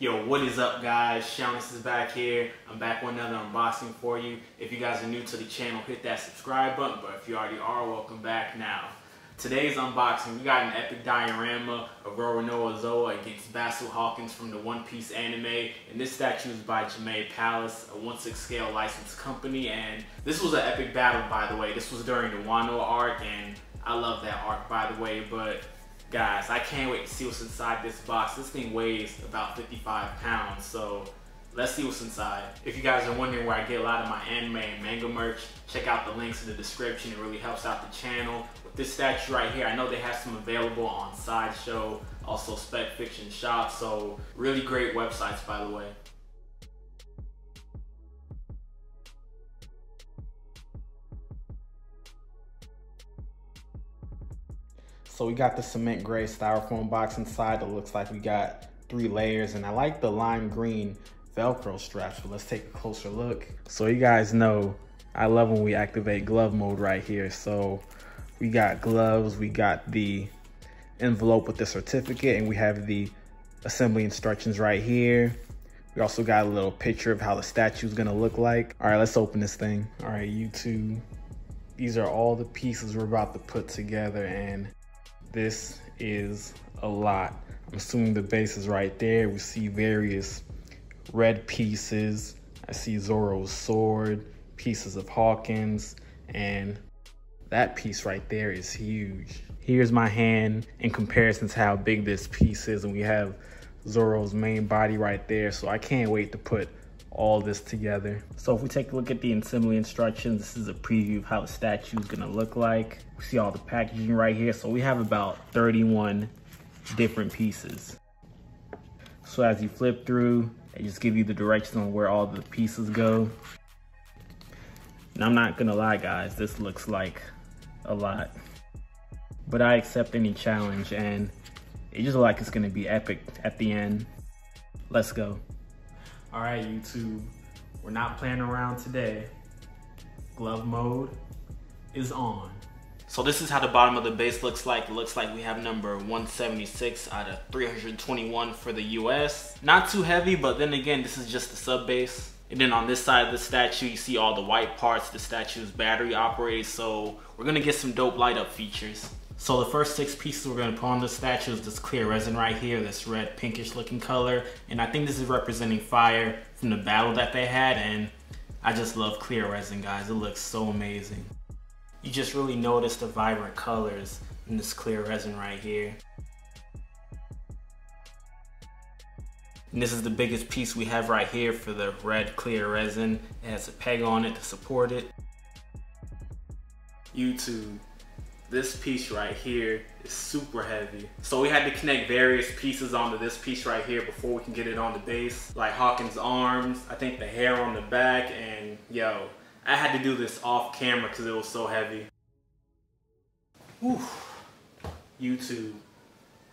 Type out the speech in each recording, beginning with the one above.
Yo, what is up guys? Shelness is back here. I'm back with another unboxing for you. If you guys are new to the channel, hit that subscribe button, but if you already are, welcome back now. Today's unboxing, we got an epic diorama of Roronoa Zoro against Basil Hawkins from the One Piece anime. And this statue is by Jimei Palace, a 1-6 scale licensed company. And this was an epic battle, by the way. This was during the Wano arc, and I love that arc, by the way. But Guys, I can't wait to see what's inside this box. This thing weighs about 55 pounds, so let's see what's inside. If you guys are wondering where I get a lot of my anime and manga merch, check out the links in the description. It really helps out the channel. With this statue right here, I know they have some available on Sideshow, also Spec Fiction Shop, so really great websites by the way. So we got the cement gray styrofoam box inside that looks like we got three layers and I like the lime green Velcro straps, but let's take a closer look. So you guys know I love when we activate glove mode right here. So we got gloves, we got the envelope with the certificate and we have the assembly instructions right here. We also got a little picture of how the statue is gonna look like. All right, let's open this thing. All right, YouTube. These are all the pieces we're about to put together and this is a lot. I'm assuming the base is right there. We see various red pieces. I see Zoro's sword, pieces of Hawkins, and that piece right there is huge. Here's my hand in comparison to how big this piece is, and we have Zoro's main body right there. So I can't wait to put all this together. So if we take a look at the assembly instructions, this is a preview of how the statue is gonna look like. We see all the packaging right here. So we have about 31 different pieces. So as you flip through, they just give you the directions on where all the pieces go. And I'm not gonna lie guys, this looks like a lot. But I accept any challenge and it just looks like it's gonna be epic at the end. Let's go. All right, YouTube, we're not playing around today. Glove mode is on. So this is how the bottom of the base looks like. It looks like we have number 176 out of 321 for the US. Not too heavy, but then again, this is just the sub base. And then on this side of the statue, you see all the white parts. The statue is battery operated, so we're gonna get some dope light up features. So the first six pieces we're gonna put on the statue is this clear resin right here, this red pinkish looking color. And I think this is representing fire from the battle that they had. And I just love clear resin, guys. It looks so amazing. You just really notice the vibrant colors in this clear resin right here. And this is the biggest piece we have right here for the red clear resin. It has a peg on it to support it. YouTube this piece right here is super heavy. So we had to connect various pieces onto this piece right here before we can get it on the base. Like Hawkins' arms, I think the hair on the back, and yo, I had to do this off camera because it was so heavy. Whew. YouTube.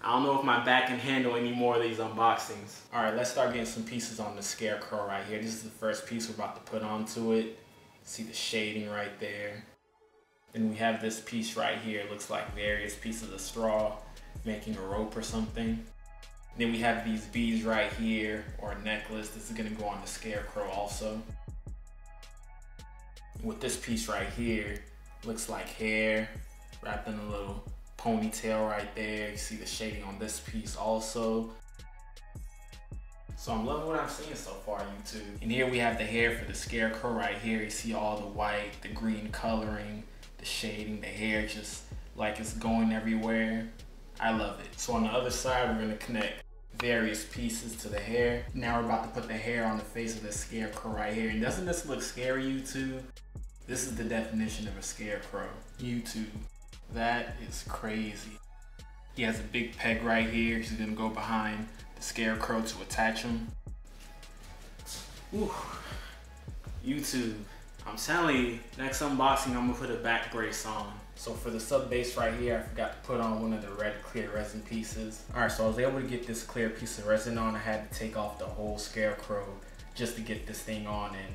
I don't know if my back can handle any more of these unboxings. All right, let's start getting some pieces on the scarecrow right here. This is the first piece we're about to put onto it. See the shading right there. Then we have this piece right here. It looks like various pieces of straw making a rope or something. Then we have these beads right here or a necklace. This is gonna go on the scarecrow also. With this piece right here, looks like hair wrapped in a little ponytail right there. You see the shading on this piece also. So I'm loving what I'm seeing so far, YouTube. And here we have the hair for the scarecrow right here. You see all the white, the green coloring, shading, the hair just like it's going everywhere. I love it. So on the other side, we're gonna connect various pieces to the hair. Now we're about to put the hair on the face of the scarecrow right here. And doesn't this look scary, YouTube? This is the definition of a scarecrow. YouTube. That is crazy. He has a big peg right here. He's gonna go behind the scarecrow to attach him. Ooh. YouTube. I'm telling you, next unboxing, I'm gonna put a back brace on. So for the sub base right here, I forgot to put on one of the red clear resin pieces. All right, so I was able to get this clear piece of resin on. I had to take off the whole scarecrow just to get this thing on and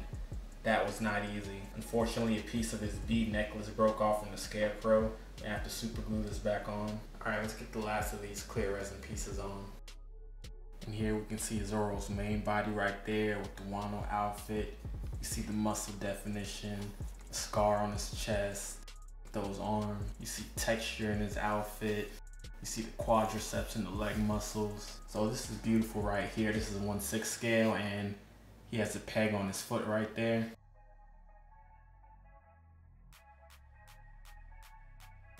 that was not easy. Unfortunately, a piece of his bead necklace broke off from the scarecrow. I have to super glue this back on. All right, let's get the last of these clear resin pieces on. And here we can see Zoro's main body right there with the Wano outfit. You see the muscle definition, the scar on his chest, those arms. You see texture in his outfit. You see the quadriceps and the leg muscles. So this is beautiful right here. This is 1-6 scale and he has a peg on his foot right there.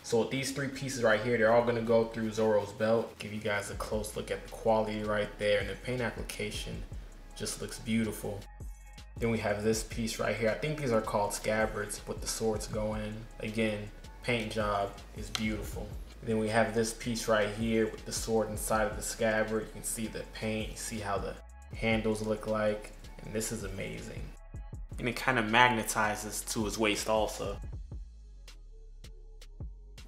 So with these three pieces right here, they're all gonna go through Zoro's belt. Give you guys a close look at the quality right there and the paint application just looks beautiful. Then we have this piece right here. I think these are called scabbards with the swords going. Again, paint job is beautiful. Then we have this piece right here with the sword inside of the scabbard. You can see the paint, see how the handles look like, and this is amazing. And it kind of magnetizes to his waist also.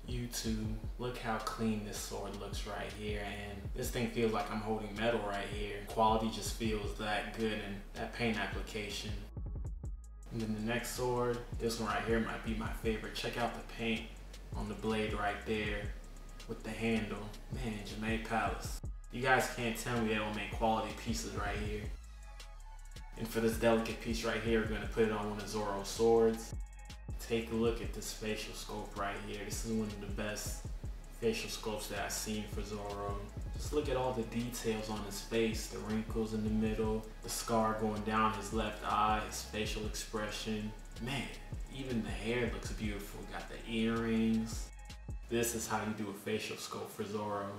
YouTube, look how clean this sword looks right here. And this thing feels like I'm holding metal right here. Quality just feels that good and that paint application. And then the next sword, this one right here might be my favorite. Check out the paint on the blade right there with the handle. Man, Jimei Palace. You guys can't tell me they don't make quality pieces right here. And for this delicate piece right here, we're gonna put it on one of Zoro's swords. Take a look at this facial sculpt right here. This is one of the best facial sculpts that I've seen for Zoro. Just look at all the details on his face, the wrinkles in the middle, the scar going down his left eye, his facial expression. Man, even the hair looks beautiful. Got the earrings. This is how you do a facial sculpt for Zoro.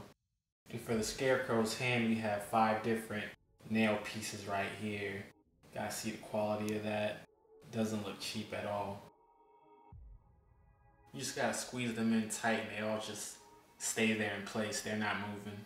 And for the Scarecrow's hand, we have five different nail pieces right here. Gotta see the quality of that. Doesn't look cheap at all. You just gotta squeeze them in tight and they all just stay there in place. They're not moving.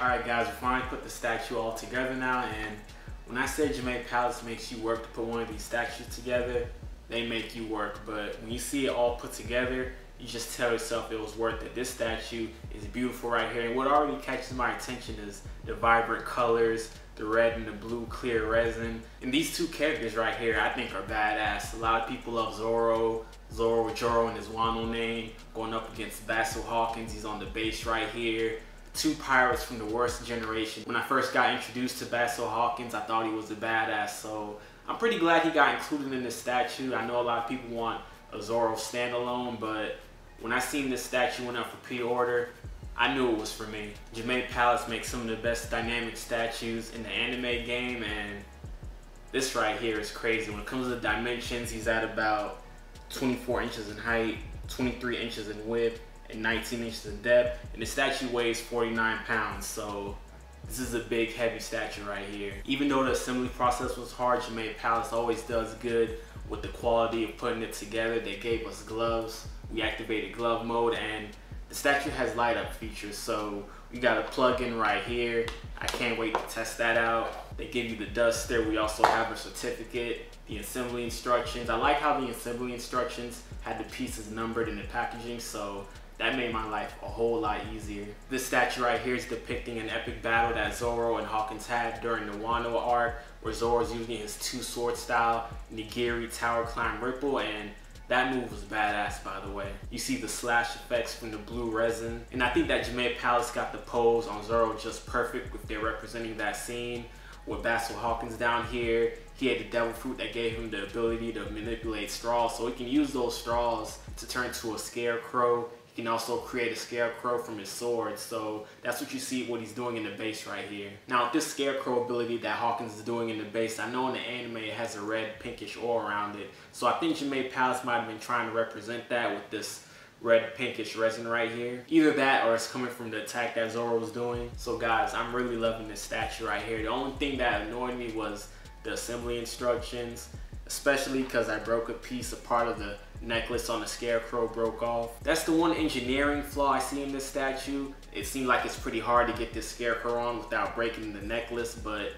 All right, guys, we finally put the statue all together now. And when I say Jimei Palace makes you work to put one of these statues together, they make you work. But when you see it all put together, you just tell yourself it was worth it. This statue is beautiful right here. And what already catches my attention is the vibrant colors, the red and the blue clear resin. And these two characters right here, I think are badass. A lot of people love Zoro, Zorojuro and his Wano name, going up against Basil Hawkins. He's on the base right here two pirates from the worst generation. When I first got introduced to Basil Hawkins, I thought he was a badass, so I'm pretty glad he got included in this statue. I know a lot of people want a Zoro standalone, but when I seen this statue went up for pre-order, I knew it was for me. Jimei Palace makes some of the best dynamic statues in the anime game, and this right here is crazy. When it comes to the dimensions, he's at about 24 inches in height, 23 inches in width, and 19 inches in depth. And the statue weighs 49 pounds, so this is a big, heavy statue right here. Even though the assembly process was hard, Jimei Palace always does good with the quality of putting it together. They gave us gloves. We activated glove mode and the statue has light up features. So we got a plug-in right here. I can't wait to test that out. They give you the duster. We also have a certificate, the assembly instructions. I like how the assembly instructions had the pieces numbered in the packaging. So that made my life a whole lot easier. This statue right here is depicting an epic battle that Zoro and Hawkins had during the Wano arc, where Zoro's using his two sword style, Nigiri Tower Climb Ripple, and that move was badass, by the way. You see the slash effects from the blue resin. And I think that Jimei Palace got the pose on Zoro just perfect with they're representing that scene with Basil Hawkins down here. he had the devil fruit that gave him the ability to manipulate straws. So he can use those straws to turn to a scarecrow. Can also create a scarecrow from his sword. So that's what you see what he's doing in the base right here. Now this scarecrow ability that Hawkins is doing in the base, I know in the anime it has a red pinkish aura around it. So I think Jimei Palace might have been trying to represent that with this red pinkish resin right here. Either that or it's coming from the attack that Zoro was doing. So guys, I'm really loving this statue right here. The only thing that annoyed me was the assembly instructions, especially because I broke a piece, a part of the necklace on the scarecrow broke off. That's the one engineering flaw I see in this statue. It seemed like it's pretty hard to get this scarecrow on without breaking the necklace, but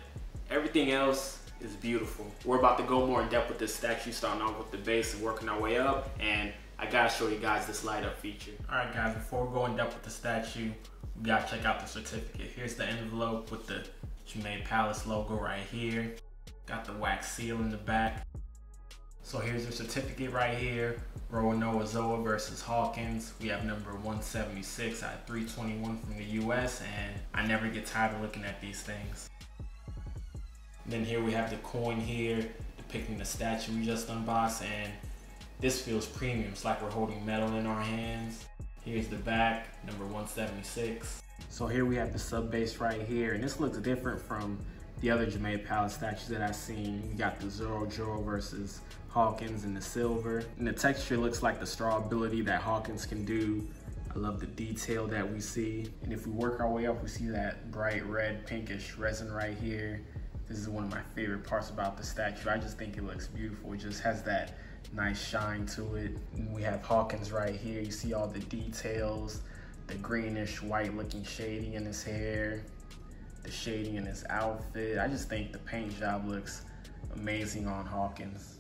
everything else is beautiful. We're about to go more in depth with this statue, starting off with the base and working our way up, and I gotta show you guys this light up feature. All right guys, before we go in depth with the statue, we gotta check out the certificate. Here's the envelope with the Jimei Palace logo right here. Got the wax seal in the back. So here's your certificate right here. Roronoa Zoro versus Hawkins. We have number 176 at 321 from the US and I never get tired of looking at these things. Then here we have the coin here depicting the statue we just unboxed and this feels premium. It's like we're holding metal in our hands. Here's the back, number 176. So here we have the sub base right here and this looks different from the other Jimei Palace statues that I've seen. You got the Zorojuro versus Hawkins in the silver. And the texture looks like the straw ability that Hawkins can do. I love the detail that we see. And if we work our way up, we see that bright red pinkish resin right here. This is one of my favorite parts about the statue. I just think it looks beautiful. It just has that nice shine to it. And we have Hawkins right here. You see all the details, the greenish white looking shading in his hair the shading in his outfit. I just think the paint job looks amazing on Hawkins.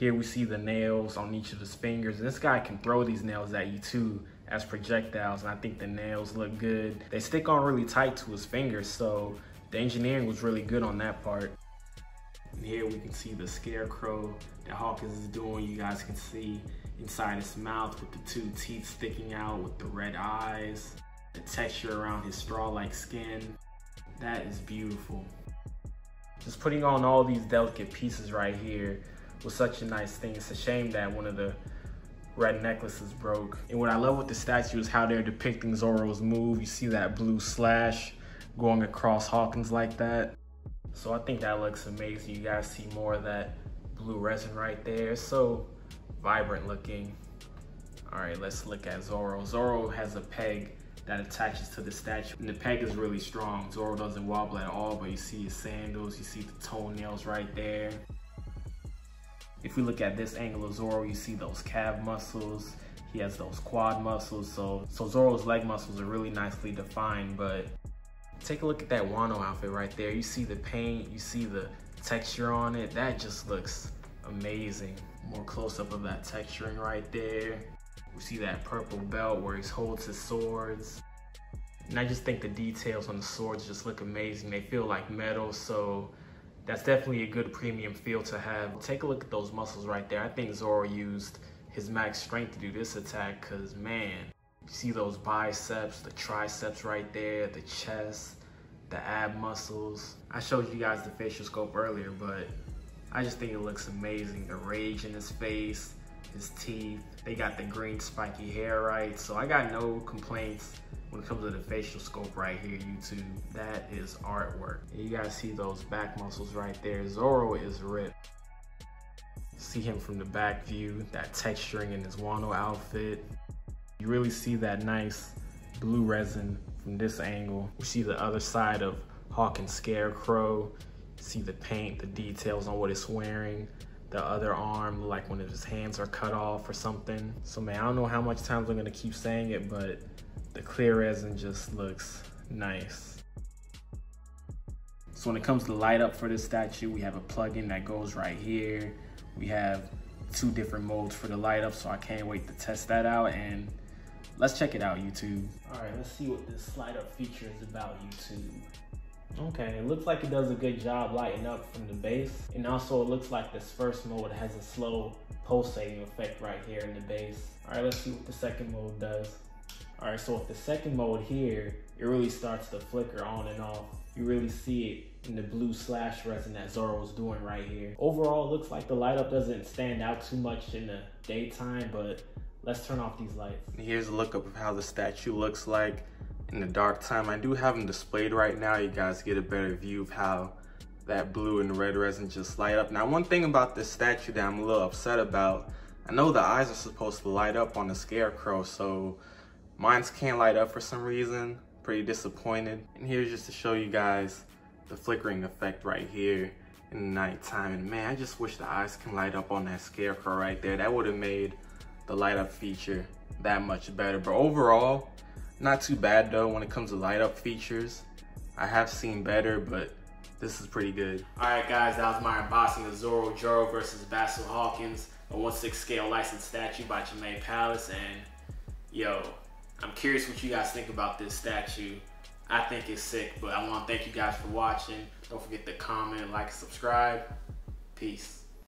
Here we see the nails on each of his fingers. This guy can throw these nails at you too as projectiles, and I think the nails look good. They stick on really tight to his fingers, so the engineering was really good on that part. And here we can see the scarecrow that Hawkins is doing. You guys can see inside his mouth with the two teeth sticking out with the red eyes, the texture around his straw-like skin. That is beautiful. Just putting on all these delicate pieces right here was such a nice thing. It's a shame that one of the red necklaces broke. And what I love with the statue is how they're depicting Zoro's move. You see that blue slash going across Hawkins like that. So I think that looks amazing. You guys see more of that blue resin right there. So vibrant looking. All right, let's look at Zoro. Zoro has a peg that attaches to the statue. And the peg is really strong. Zoro doesn't wobble at all, but you see his sandals, you see the toenails right there. If we look at this angle of Zoro, you see those calf muscles. He has those quad muscles. So, so Zoro's leg muscles are really nicely defined, but take a look at that Wano outfit right there. You see the paint, you see the texture on it. That just looks amazing. More close up of that texturing right there. We see that purple belt where he holds his swords. And I just think the details on the swords just look amazing. They feel like metal, so that's definitely a good premium feel to have. Take a look at those muscles right there. I think Zoro used his max strength to do this attack because man, you see those biceps, the triceps right there, the chest, the ab muscles. I showed you guys the facial scope earlier, but I just think it looks amazing. The rage in his face, his teeth. They got the green spiky hair right. So I got no complaints when it comes to the facial sculpt right here, YouTube. That is artwork. And you guys see those back muscles right there. Zoro is ripped. See him from the back view, that texturing in his Wano outfit. You really see that nice blue resin from this angle. You see the other side of Hawkins Scarecrow. See the paint, the details on what it's wearing the other arm, like when his hands are cut off or something. So man, I don't know how much times I'm gonna keep saying it, but the clear resin just looks nice. So when it comes to light up for this statue, we have a plug-in that goes right here. We have two different modes for the light up, so I can't wait to test that out and let's check it out, YouTube. All right, let's see what this light up feature is about, YouTube. Okay, it looks like it does a good job lighting up from the base. And also it looks like this first mode has a slow pulsating effect right here in the base. All right, let's see what the second mode does. All right, so with the second mode here, it really starts to flicker on and off. You really see it in the blue slash resin that Zoro's doing right here. Overall, it looks like the light up doesn't stand out too much in the daytime, but let's turn off these lights. Here's a look up of how the statue looks like in the dark time. I do have them displayed right now. You guys get a better view of how that blue and red resin just light up. Now, one thing about this statue that I'm a little upset about, I know the eyes are supposed to light up on the scarecrow, so mine's can't light up for some reason. Pretty disappointed. And here's just to show you guys the flickering effect right here in the nighttime. And man, I just wish the eyes can light up on that scarecrow right there. That would have made the light up feature that much better. But overall, not too bad though when it comes to light up features. I have seen better, but this is pretty good. All right, guys, that was my unboxing of Zorojuro versus Basil Hawkins, a 1/6 scale licensed statue by Jimei Palace. And yo, I'm curious what you guys think about this statue. I think it's sick, but I want to thank you guys for watching. Don't forget to comment, like, and subscribe. Peace.